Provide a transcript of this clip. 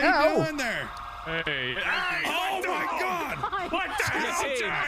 How you Ow. doing there? Hey. Oh my God! What the hell?